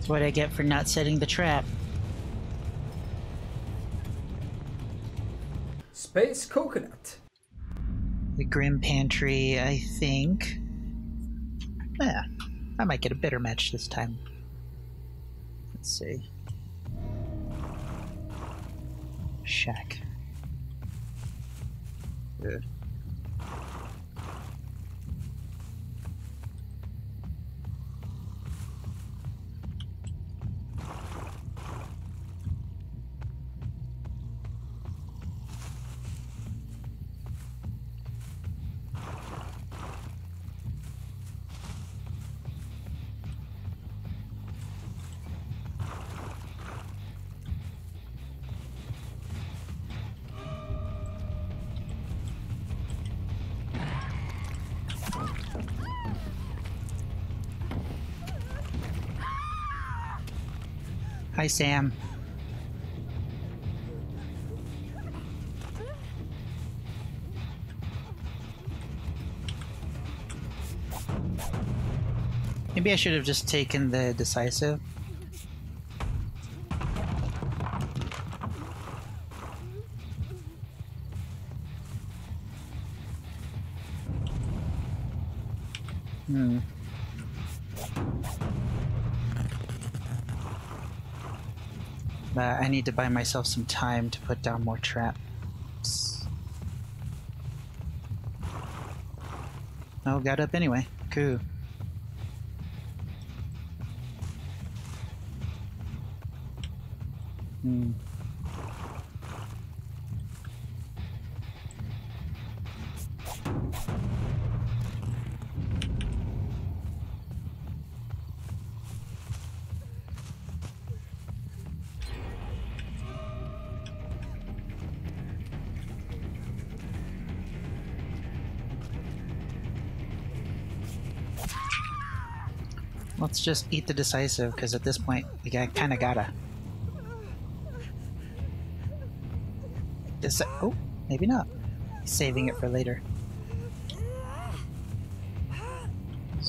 That's what I get for not setting the trap. Space coconut. The Grim Pantry, I think. Yeah, I might get a better match this time. Let's see. Shack. Good. Hi, Sam. Maybe I should have just taken the decisive. Hmm. But I need to buy myself some time to put down more traps. Oh, got up anyway. Cool. Hmm. Let's just eat the decisive, because at this point, we kinda gotta. Deci- oh, maybe not. Saving it for later.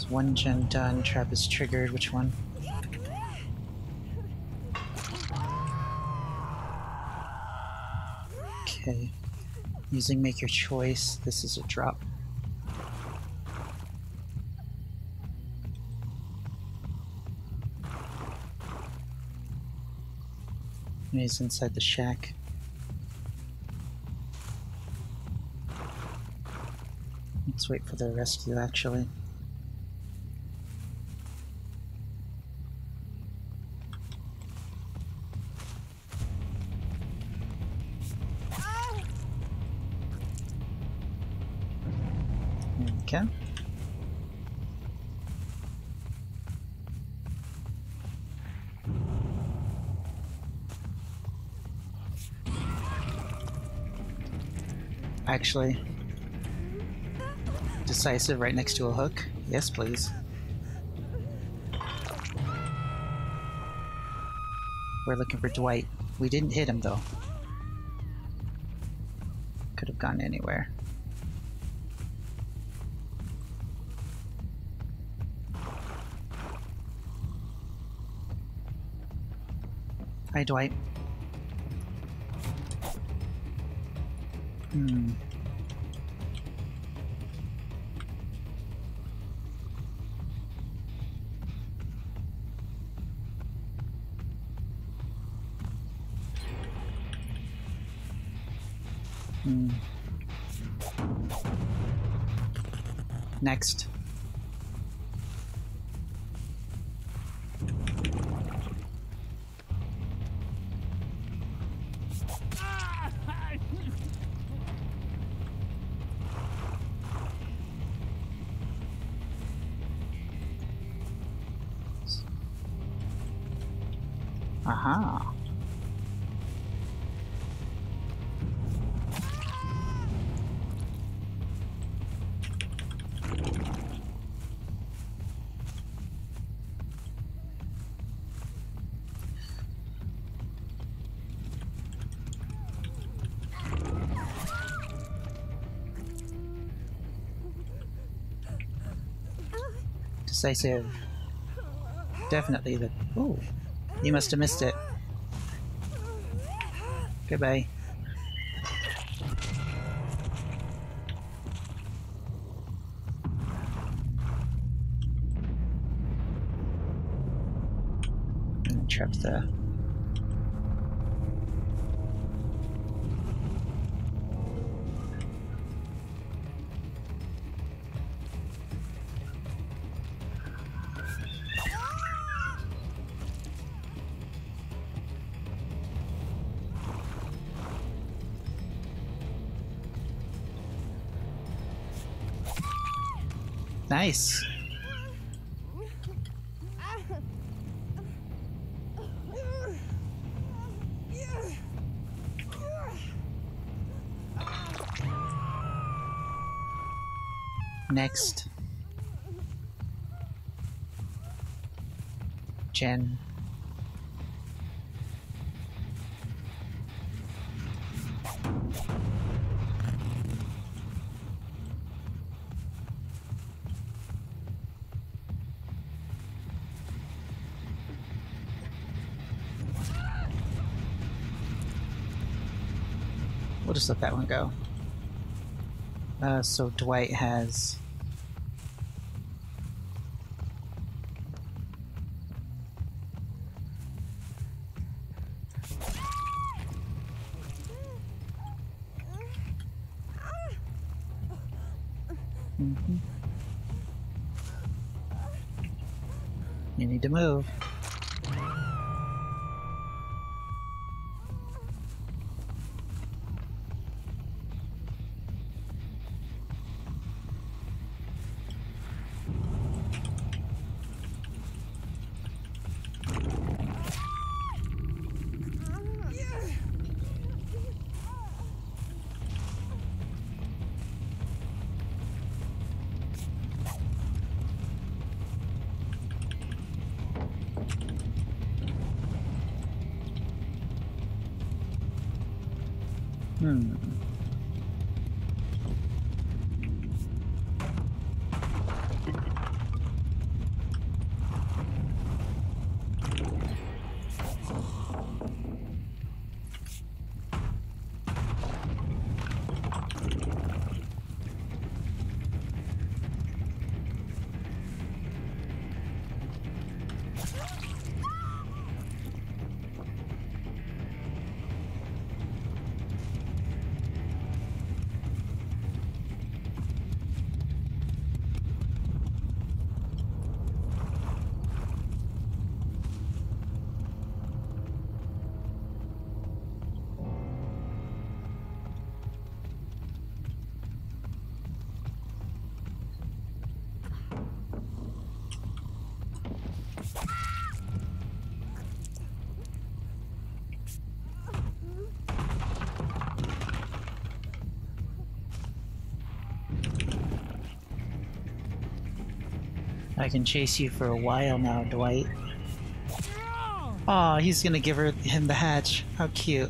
One gen done, trap is triggered, which one? Okay. Using make your choice, this is a drop. He's inside the shack. Let's wait for the rescue actually. Actually, decisive right next to a hook. Yes, please. We're looking for Dwight. We didn't hit him though. Could have gone anywhere. Hi, Dwight. Hmm. Hmm. Next. Aha. Decisive. definitely the. Oh, you must have missed it. Goodbye. Trap the. Nice. Next. Jen. Just let that one go. Uh, so Dwight has. Mhm. You need to move. Hmm. I can chase you for a while now, Dwight. Aw, he's gonna give her him the hatch. How cute.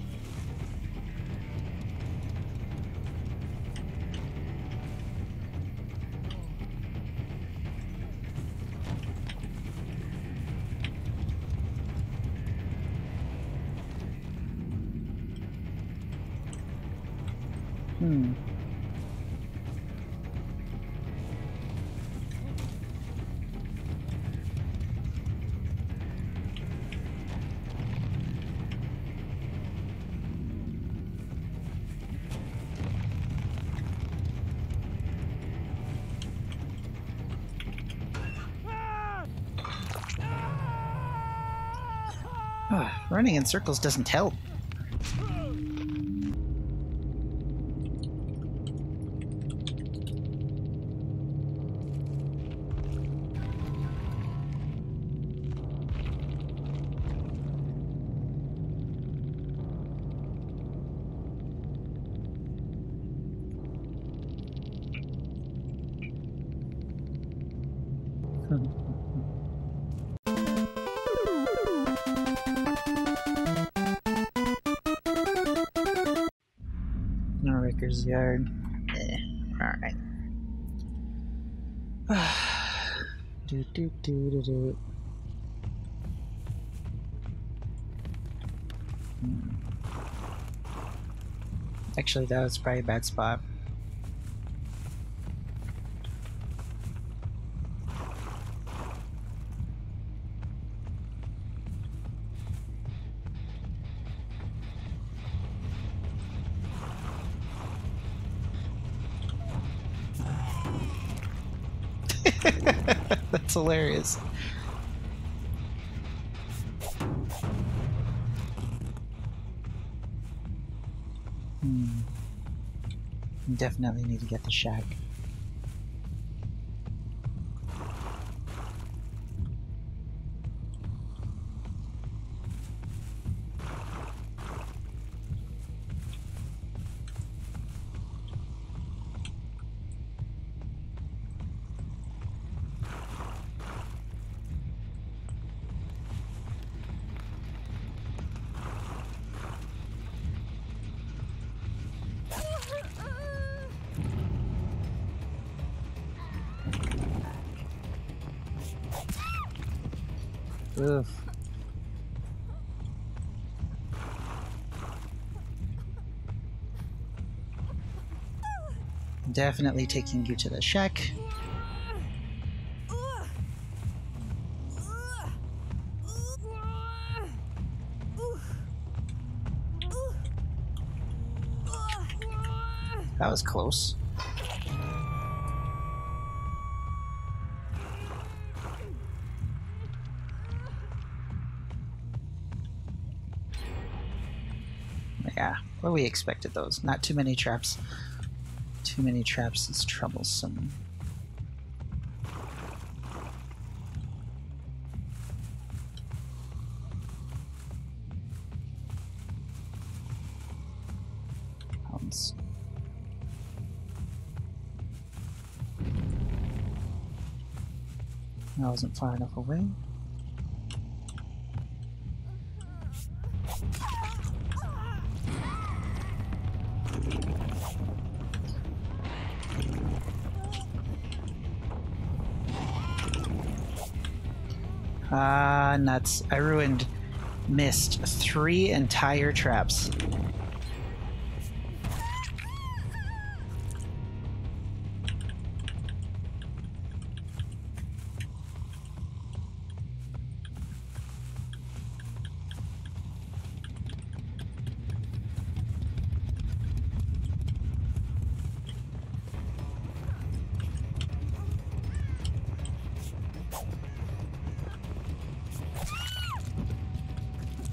Hmm. Ah, running in circles doesn't help. yard. Eh, alright. do, do, do, do, do. Hmm. Actually, that was probably a bad spot. That's hilarious. Hmm. Definitely need to get the shack. Definitely taking you to the shack. That was close. Yeah, well, we expected those. Not too many traps. Too many traps is troublesome. I wasn't far enough away. Nuts. I ruined, missed three entire traps.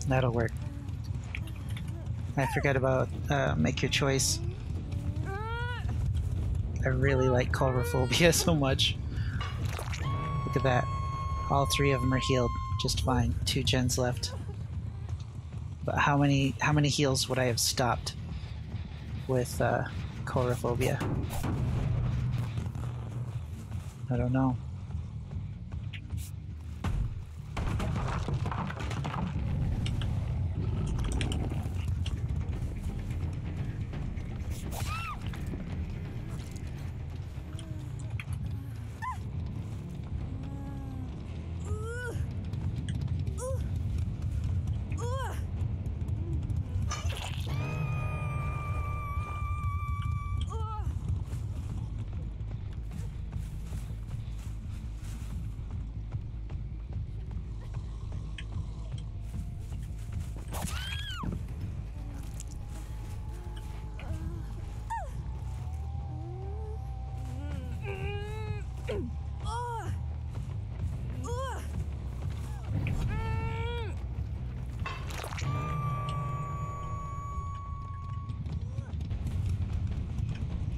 That'll work. I forgot about uh, make your choice. I really like coulrophobia so much. Look at that. All three of them are healed just fine. Two gens left. But how many how many heals would I have stopped with uh? I don't know.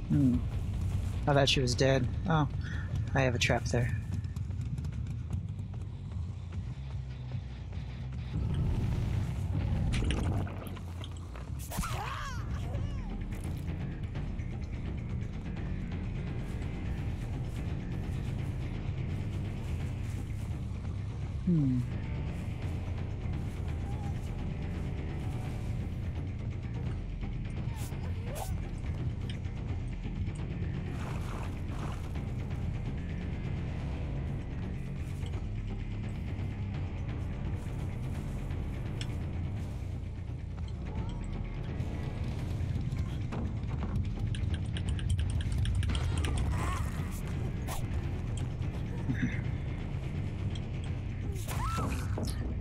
Hmm. I thought she was dead. Oh, I have a trap there.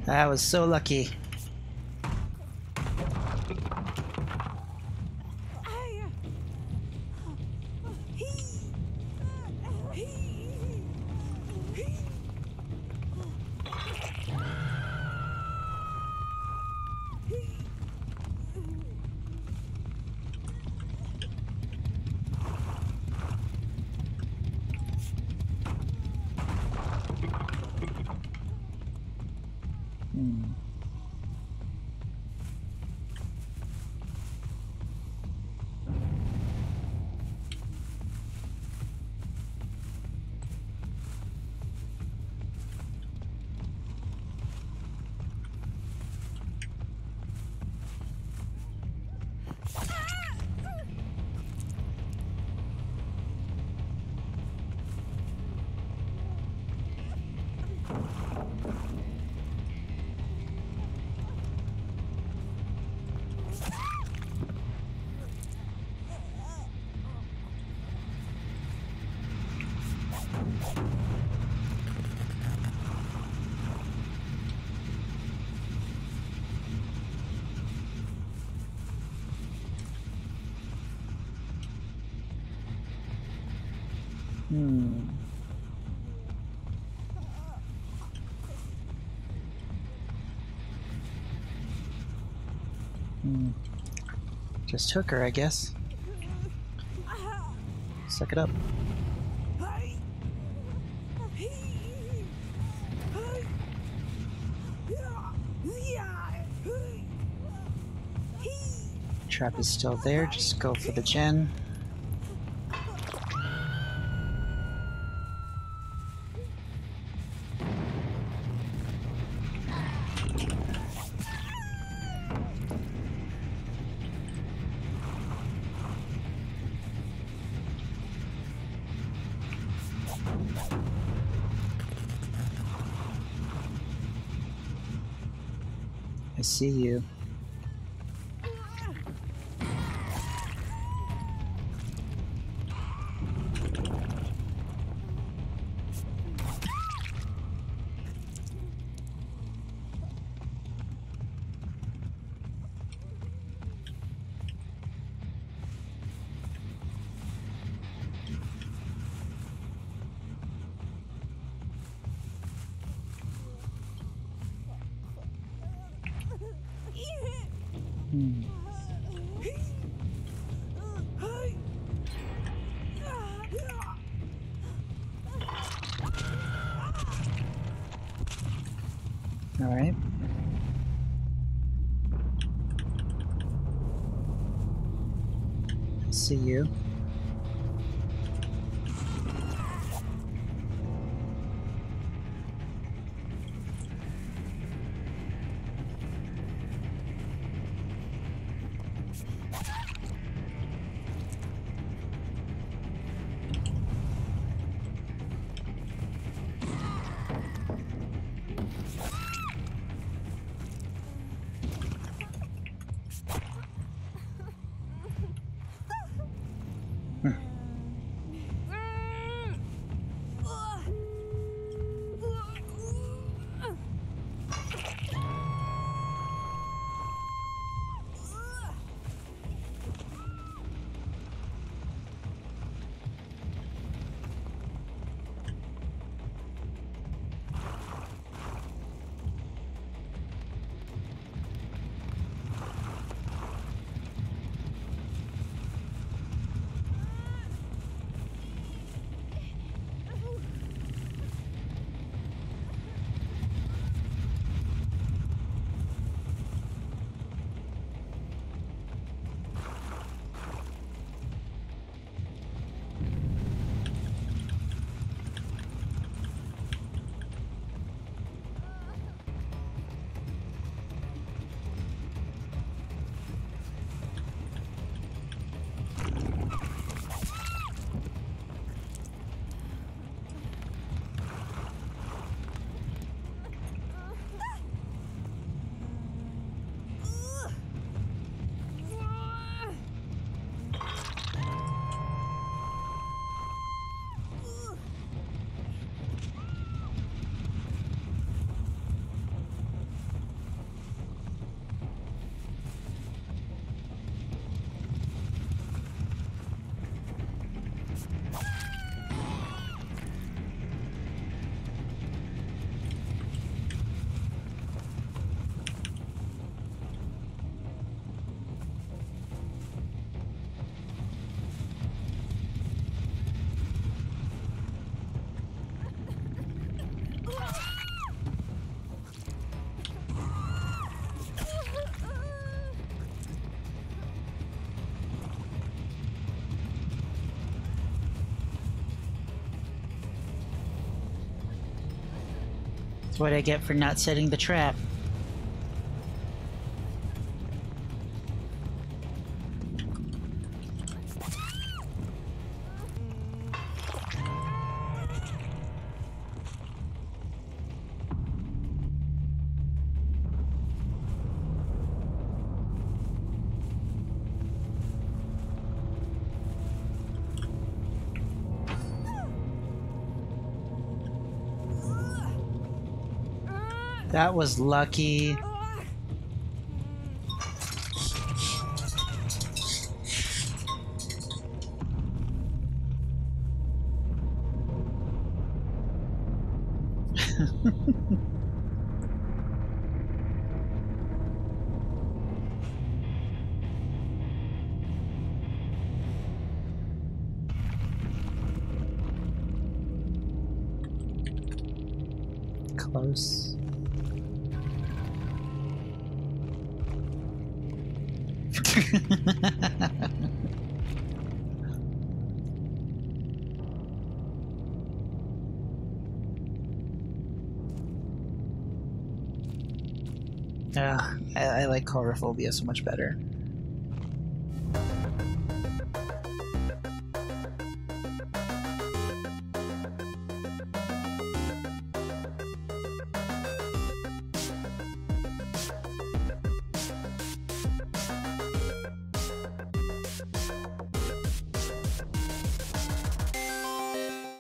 That was so lucky. Hmm. Hmm. Just hook her, I guess. Suck it up. Trap is still there, just go for the gen. All right. See you. What I get for not setting the trap. That was lucky. Close. Ugh, ah, I, I like coulrophobia so much better.